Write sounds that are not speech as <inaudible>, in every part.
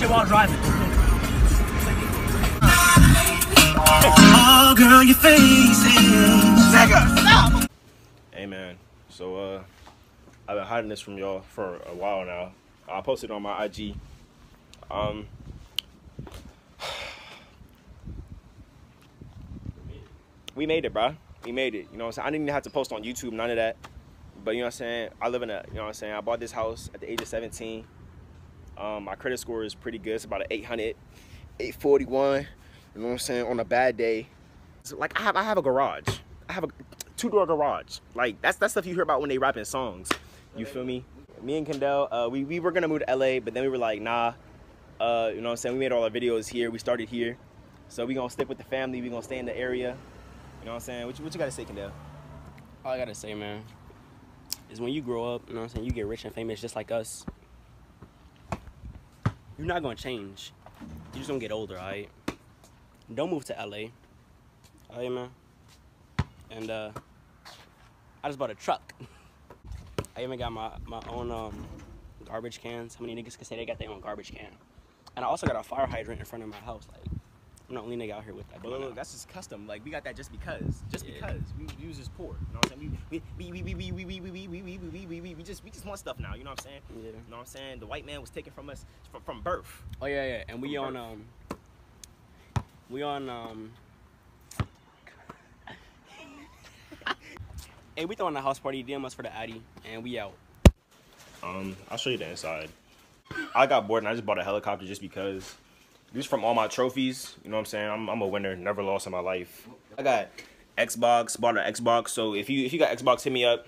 shit while driving. Oh, girl, your face is. Hey man, so uh, I've been hiding this from y'all for a while now. I posted on my IG. Um, we made it, bro. We made it. You know what I'm saying? I didn't even have to post on YouTube, none of that. But you know what I'm saying? I live in a, you know what I'm saying? I bought this house at the age of 17. Um, my credit score is pretty good. It's about an 800, 841. You know what I'm saying? On a bad day, so, like I have, I have a garage. I have a two door garage. Like that's that stuff you hear about when they rapping songs. You feel me? Me and Kendell, uh, we we were gonna move to LA, but then we were like, nah. Uh, you know what I'm saying? We made all our videos here. We started here, so we gonna stick with the family. We gonna stay in the area. You know what I'm saying? What you, what you gotta say, Kendell? All I gotta say, man, is when you grow up, you know what I'm saying, you get rich and famous just like us. You're not gonna change. You just gonna get older, alright? Don't move to LA. Alright, man. And uh, I just bought a truck. I even got my my own um garbage cans. How many niggas can say they got their own garbage can? And I also got a fire hydrant in front of my house. Like, I'm the only nigga out here with that. But look, look, that's just custom. Like we got that just because, just Yeah. because we, was just poor. You know what I'm saying? We we we we we we we we we we just we just want stuff now. You know what I'm saying? Yeah. You know what I'm saying? The white man was taken from us from, from birth. Oh yeah, yeah. And we From on um we on um <laughs> Hey, we throwing a house party, DM us for the Addy, and we out. Um, I'll show you the inside. I got bored and I just bought a helicopter just because. These from all my trophies. You know what I'm saying? I'm, I'm a winner. Never lost in my life. I got Xbox. Bought an Xbox. So if you if you got Xbox, hit me up.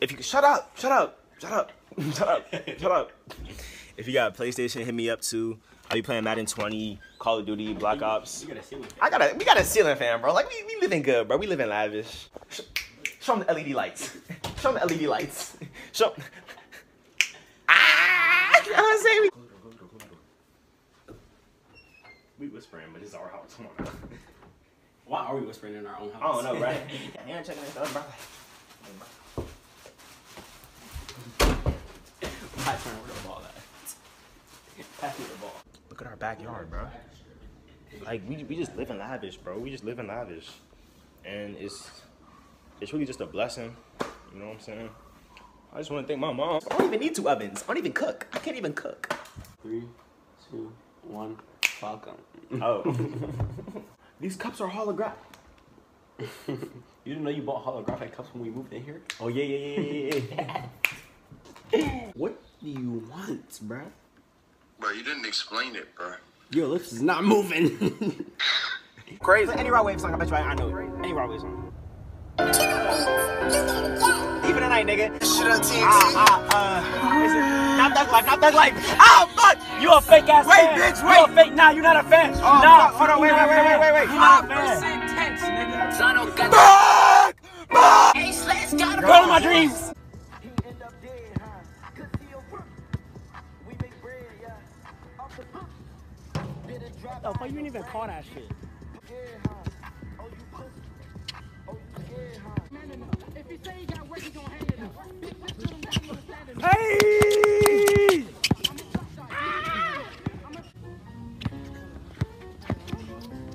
If you shut up, shut up, shut up, shut up, shut up. If you got a PlayStation, hit me up too. I'll be playing Madden 20, Call of Duty, Black Ops. You gotta see me. I got a we got a ceiling fan, bro. Like we, we living good, bro. We living lavish. Sh- Show them the LED lights. <laughs> Show them the LED lights. <laughs> Show. <laughs> Ah! You know what I'm saying? We, we whispering, but this is our house. Come on. Why are we whispering in our own house? I don't know, right? Yeah, checking this out, bro. My turn with the ball at. Pass me the ball. Look at our backyard, bro. Like we we just live in lavish, bro. We just live in lavish, and it's it's really just a blessing. You know what I'm saying? I just want to thank my mom. I don't even need two ovens. I don't even cook. I can't even cook. Three, two, one, Falcon. Oh, <laughs> <laughs> these cups are holographic. <laughs> You didn't know you bought holographic cups when we moved in here? Oh yeah, yeah, yeah, yeah, yeah. What do you want, bruh? Bro, you didn't explain it, bro. Your lips is not moving. <laughs> Crazy. Any Rod Wave song, I bet you I, I know it. Any Rod Wave song. Even at night, nigga. Shut up, TNT. Ah, ah, uh, is it? Not thug life, not thug life. Ah, fuck! You a fake ass Wait, fan. bitch, You a fake. Nah, you not a fan. Oh, nah, fuck. Hold on, wait, you wait, wait, wait, wait, wait. You not a fan. Girl of my dreams. Oh, fuck, you didn't even call that shit. Hey!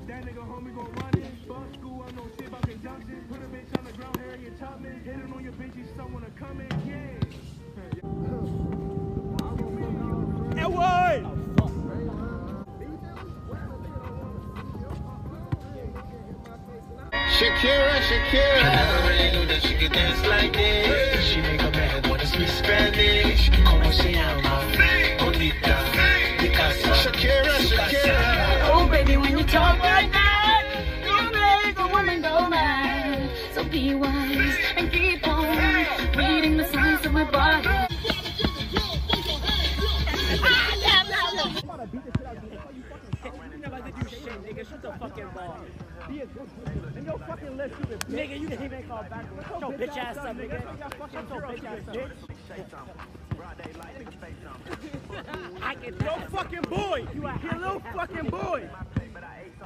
That nigga homie gon' run it. Fuck school, I know shit about conjunction. Put a bitch on the ground, Harriet Tubman. Hitting on your bitch, you to come in, Shakira, Shakira. I never really knew that she could dance like this. She make a man wanna speak Spanish. Como se llama? Bonita. Picasso. Shakira, Shakira. Oh, baby, when you talk like that, you make a woman go mad. So be wise and keep on reading the signs of my body. Nigga, shut the fucking ball. Nigga, you didn't even call back. Shut your bitch ass up, nigga. Shut your bitch ass up, bitch. I can no fucking boy. You a little fucking boy.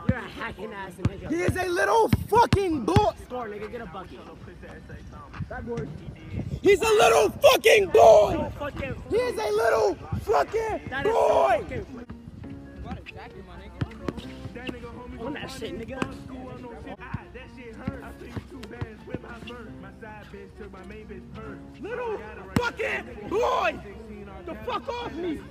You're a hacking ass nigga. He is a little fucking boy. Score, nigga. Get a bucket. He's a little fucking boy. Fucking. He is a little fucking That is boy. fucking. On that shit, nigga. Ah, that shit hurt. I see two bands with my bird. My side bitch took my main bitch purse. Little fucking boy. The fuck off me.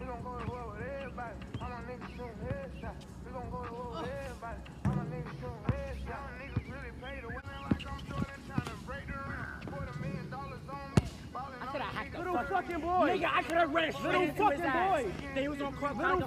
We gon' go to war with everybody. All my niggas shooting headshots. We gon' go to war with everybody. All my niggas shooting headshots. Y'all niggas really pay to win like I'm Jordan trying to break the rim. Put a million dollars on me. Ballin' I on could have Little fucking boy. Nigga, I could have ran straight Little fucking boy. Then he was on court. Little the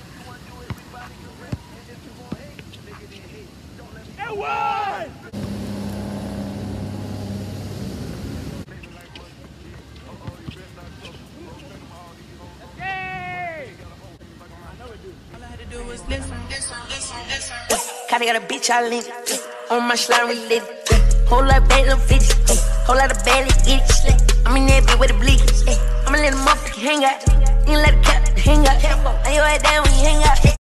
Kinda got a bitch I link uh, on my slime lit. Uh, whole lot of bad little bitches, uh, whole lot of bad little itches. I'm in that bitch with the bleachers. I'ma let a motherfucker hang out. You let a cat hang out. Lay your head down when you hang out.